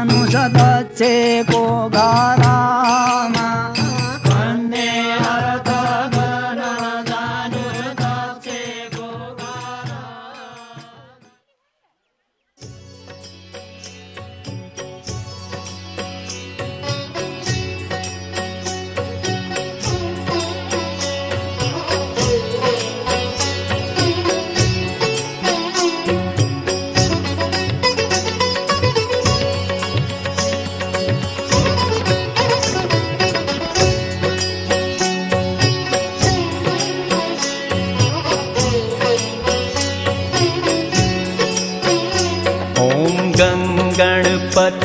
जानु छ दक्षको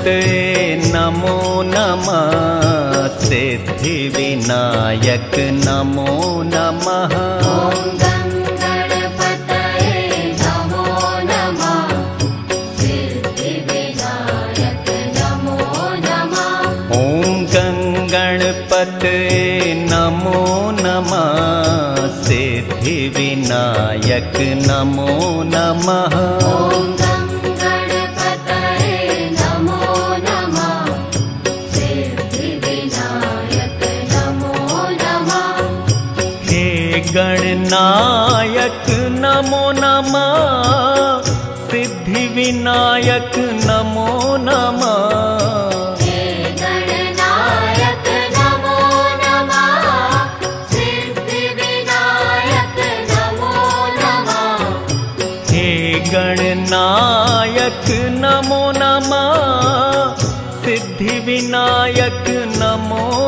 नमो नमः सिद्धिविनायक नमो नमः। नमो नमः सिद्धिविनायक नमो नमः गणनायक नमो नमः। सिद्धिविनायक नमो नमः। हे गणनायक नमो नमः। सिद्धिविनायक नमो नमः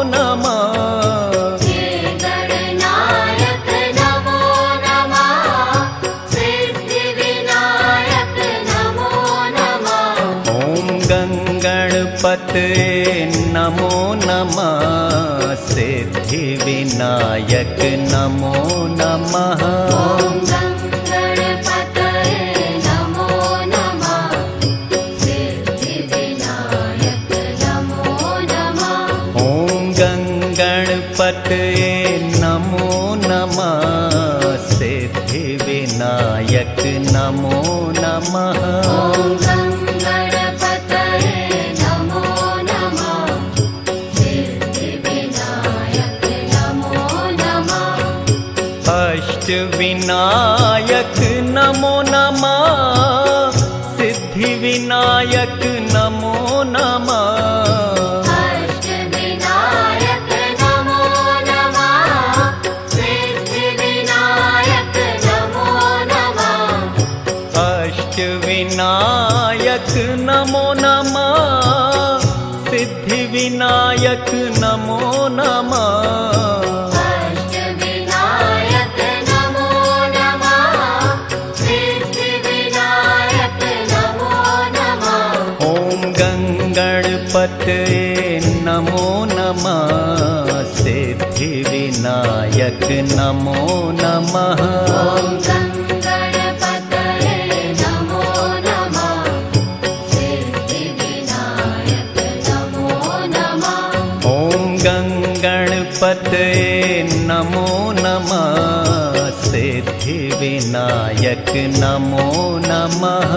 गणपते नमो नमः। सिद्धिविनायक नमो नमः। ॐ गं गणपते नमो। नमः सिद्धिविनायक नमो नमः अष्टविनायक नमो नमः। सिद्धिविनायक नमो नमः। अष्टविनायक नमो नमः। सिद्धिविनायक नमो नमः सिद्धिविनायक नमो नमः। ॐ गं गणपते नमो। नमः सिद्धिविनायक नमो नमः